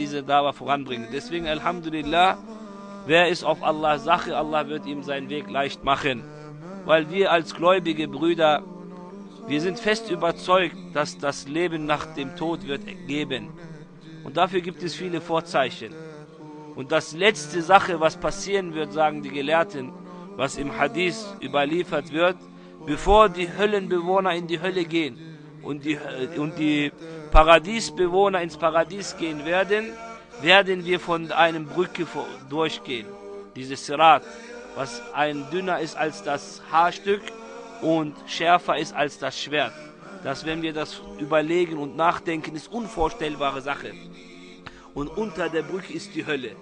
diese Dauer voranbringen. Deswegen, Alhamdulillah, wer ist auf Allahs Sache, Allah wird ihm seinen Weg leicht machen. Weil wir als gläubige Brüder, wir sind fest überzeugt, dass das Leben nach dem Tod wird geben. Und dafür gibt es viele Vorzeichen. Und das letzte Sache, was passieren wird, sagen die Gelehrten, was im Hadith überliefert wird, bevor die Höllenbewohner in die Hölle gehen und die, und die Paradiesbewohner ins Paradies gehen werden, werden wir von einem Brücke durchgehen. Dieses Sirat, was ein dünner ist als das Haarstück und schärfer ist als das Schwert. Das, wenn wir das überlegen und nachdenken, ist unvorstellbare Sache. Und unter der Brücke ist die Hölle.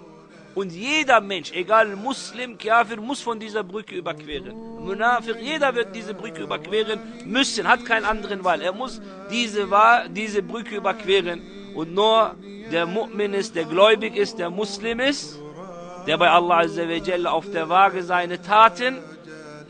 Und jeder Mensch, egal Muslim, Kafir, muss von dieser Brücke überqueren. Munafir, jeder wird diese Brücke überqueren müssen, hat keinen anderen Wahl. Er muss diese, diese Brücke überqueren. Und nur der Mu'min ist, der gläubig ist, der Muslim ist, der bei Allah auf der Waage seine Taten,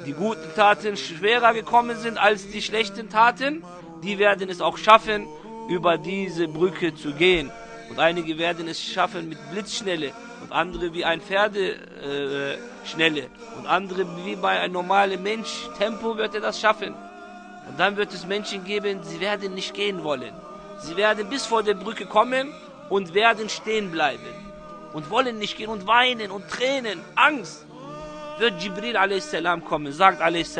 die guten Taten schwerer gekommen sind als die schlechten Taten, die werden es auch schaffen, über diese Brücke zu gehen. Und einige werden es schaffen mit Blitzschnelle und andere wie ein Pferdeschnelle äh, und andere wie bei einem normalen Mensch. Tempo wird er das schaffen. Und dann wird es Menschen geben, sie werden nicht gehen wollen. Sie werden bis vor der Brücke kommen und werden stehen bleiben. Und wollen nicht gehen und weinen und Tränen, Angst. Wird Jibril a.s. kommen, sagt a.s.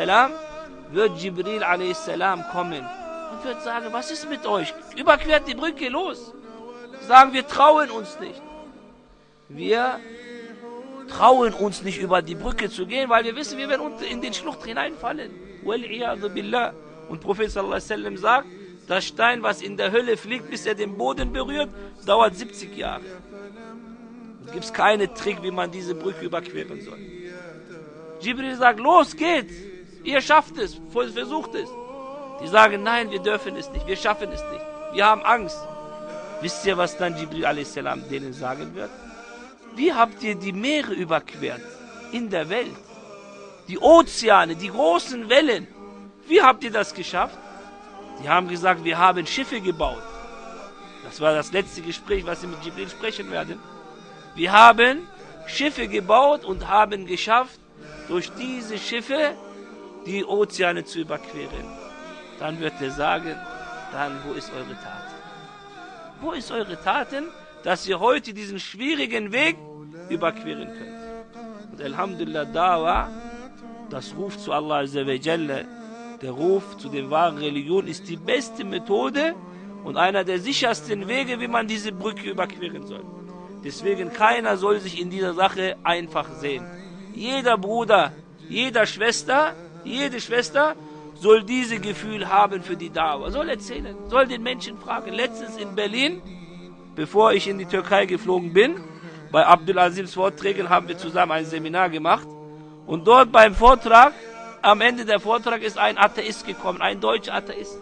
wird Jibril a.s. kommen und wird sagen, was ist mit euch? Überquert die Brücke, los. Sagen, wir trauen uns nicht. Wir trauen uns nicht über die Brücke zu gehen, weil wir wissen, wir werden in den Schlucht hineinfallen. Und Prophet sallam sagt, das Stein, was in der Hölle fliegt, bis er den Boden berührt, dauert 70 Jahre. Es gibt keinen Trick, wie man diese Brücke überqueren soll. Jibril sagt, los, geht, ihr schafft es, versucht es. Die sagen, nein, wir dürfen es nicht, wir schaffen es nicht, wir haben Angst. Wisst ihr, was dann Jibril a.s. denen sagen wird? Wie habt ihr die Meere überquert in der Welt? Die Ozeane, die großen Wellen. Wie habt ihr das geschafft? Die haben gesagt, wir haben Schiffe gebaut. Das war das letzte Gespräch, was sie mit Jibril sprechen werden. Wir haben Schiffe gebaut und haben geschafft, durch diese Schiffe die Ozeane zu überqueren. Dann wird er sagen, dann wo ist eure Tat? Wo ist eure Taten? dass ihr heute diesen schwierigen Weg überqueren könnt. Und Alhamdulillah, Dawa, das Ruf zu Allah der Ruf zu der wahren Religion ist die beste Methode und einer der sichersten Wege, wie man diese Brücke überqueren soll. Deswegen keiner soll sich in dieser Sache einfach sehen. Jeder Bruder, jeder Schwester, jede Schwester soll dieses Gefühl haben für die Dauer, soll erzählen, soll den Menschen fragen. Letztens in Berlin bevor ich in die Türkei geflogen bin, bei Abdulaziz Vorträgen haben wir zusammen ein Seminar gemacht. Und dort beim Vortrag, am Ende der Vortrag ist ein Atheist gekommen, ein deutscher Atheist.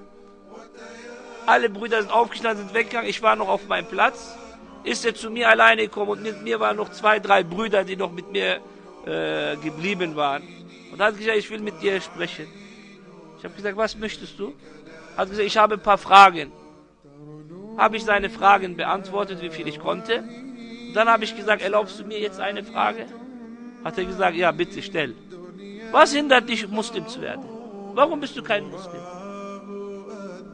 Alle Brüder sind aufgestanden, sind weggegangen, ich war noch auf meinem Platz. Ist er zu mir alleine gekommen und mit mir waren noch zwei, drei Brüder, die noch mit mir äh, geblieben waren. Und hat gesagt, ich will mit dir sprechen. Ich habe gesagt, was möchtest du? Hat gesagt, ich habe ein paar Fragen habe ich seine Fragen beantwortet, wie viel ich konnte. Dann habe ich gesagt, erlaubst du mir jetzt eine Frage? Hat er gesagt, ja, bitte stell. Was hindert dich, Muslim zu werden? Warum bist du kein Muslim?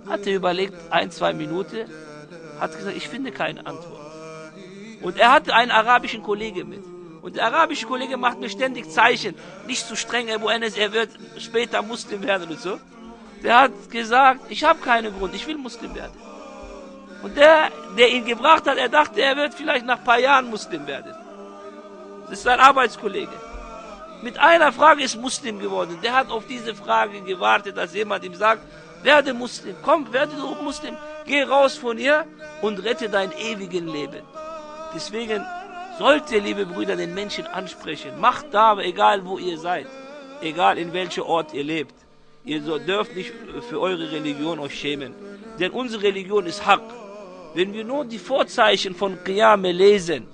Hat er überlegt, ein, zwei Minuten, hat gesagt, ich finde keine Antwort. Und er hatte einen arabischen Kollegen mit. Und der arabische Kollege macht mir ständig Zeichen, nicht zu streng, er wird später Muslim werden und so. Der hat gesagt, ich habe keinen Grund, ich will Muslim werden. Und der, der ihn gebracht hat, er dachte, er wird vielleicht nach ein paar Jahren Muslim werden. Das ist sein Arbeitskollege. Mit einer Frage ist Muslim geworden. Der hat auf diese Frage gewartet, dass jemand ihm sagt, werde Muslim, komm, werde du Muslim, geh raus von ihr und rette dein ewigen Leben. Deswegen sollt ihr, liebe Brüder, den Menschen ansprechen. Macht da, egal wo ihr seid, egal in welchem Ort ihr lebt. Ihr dürft nicht für eure Religion euch schämen. Denn unsere Religion ist Haqq. Wenn wir nur die Vorzeichen von Qiyamah lesen,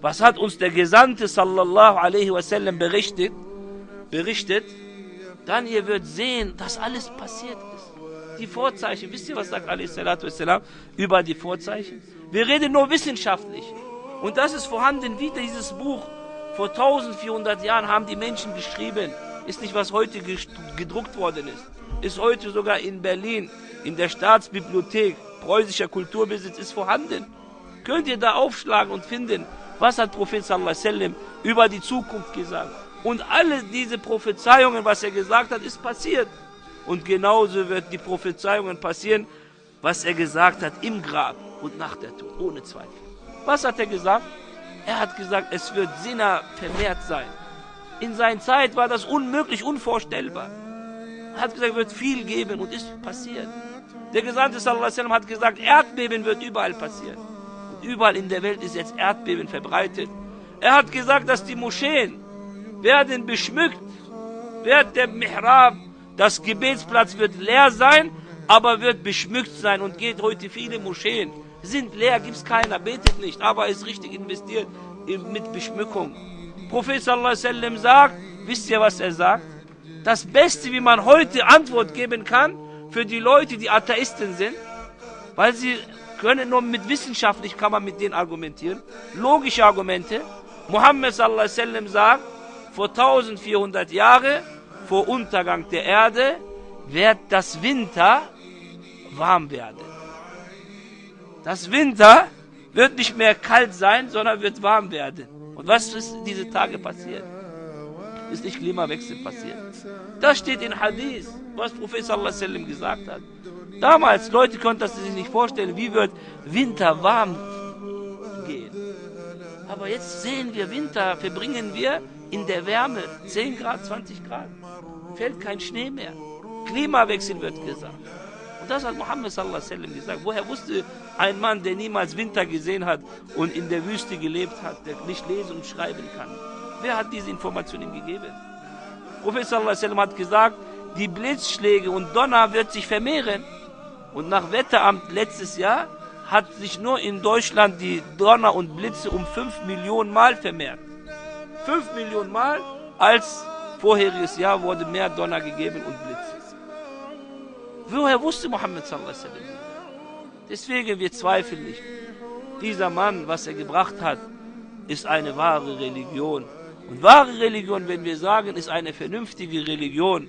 was hat uns der Gesandte sallallahu alaihi wasallam berichtet, berichtet, dann ihr wird sehen, dass alles passiert ist. Die Vorzeichen, wisst ihr, was sagt alaihi wasallam über die Vorzeichen? Wir reden nur wissenschaftlich. Und das ist vorhanden, wieder dieses Buch. Vor 1400 Jahren haben die Menschen geschrieben. Ist nicht, was heute gedruckt worden ist. Ist heute sogar in Berlin, in der Staatsbibliothek, preußischer Kulturbesitz ist vorhanden. Könnt ihr da aufschlagen und finden, was hat Prophet sallallahu alaihi wasallam über die Zukunft gesagt. Und alle diese Prophezeiungen, was er gesagt hat, ist passiert. Und genauso wird die Prophezeiungen passieren, was er gesagt hat im Grab und nach der Tod, ohne Zweifel. Was hat er gesagt? Er hat gesagt, es wird Sinner vermehrt sein. In seiner Zeit war das unmöglich, unvorstellbar. Er hat gesagt, es wird viel geben und ist passiert. Der Gesandte sallam, hat gesagt, Erdbeben wird überall passieren. Und überall in der Welt ist jetzt Erdbeben verbreitet. Er hat gesagt, dass die Moscheen werden beschmückt, wird der Mihrab, das Gebetsplatz wird leer sein, aber wird beschmückt sein und geht heute viele Moscheen. Sind leer, gibt es keiner, betet nicht, aber ist richtig investiert mit Beschmückung. Prophet sallallahu sagt, wisst ihr, was er sagt? Das Beste, wie man heute Antwort geben kann für die Leute, die Atheisten sind, weil sie können nur mit wissenschaftlich kann man mit denen argumentieren, logische Argumente. Muhammad sallallahu alaihi wasallam sagt, vor 1400 Jahren, vor Untergang der Erde, wird das Winter warm werden. Das Winter wird nicht mehr kalt sein, sondern wird warm werden. Und was ist diese Tage passiert? Ist nicht Klimawechsel passiert. Das steht in Hadith, was Prophet sallallahu alaihi wasallam gesagt hat. Damals, Leute konnten das sich nicht vorstellen, wie wird Winter warm gehen. Aber jetzt sehen wir, Winter verbringen wir in der Wärme 10 Grad, 20 Grad. Fällt kein Schnee mehr. Klimawechsel wird gesagt. Und das hat Muhammad sallallahu alaihi wasallam gesagt. Woher wusste ein Mann, der niemals Winter gesehen hat und in der Wüste gelebt hat, der nicht lesen und schreiben kann? Wer hat diese Information ihm gegeben? Prophet hat gesagt, die Blitzschläge und Donner wird sich vermehren. Und nach Wetteramt letztes Jahr hat sich nur in Deutschland die Donner und Blitze um 5 Millionen Mal vermehrt. 5 Millionen Mal als vorheriges Jahr wurde mehr Donner gegeben und Blitze. Woher wusste Mohammed sallallahu? Deswegen, wir zweifeln nicht. Dieser Mann, was er gebracht hat, ist eine wahre Religion. Und wahre Religion, wenn wir sagen, ist eine vernünftige Religion,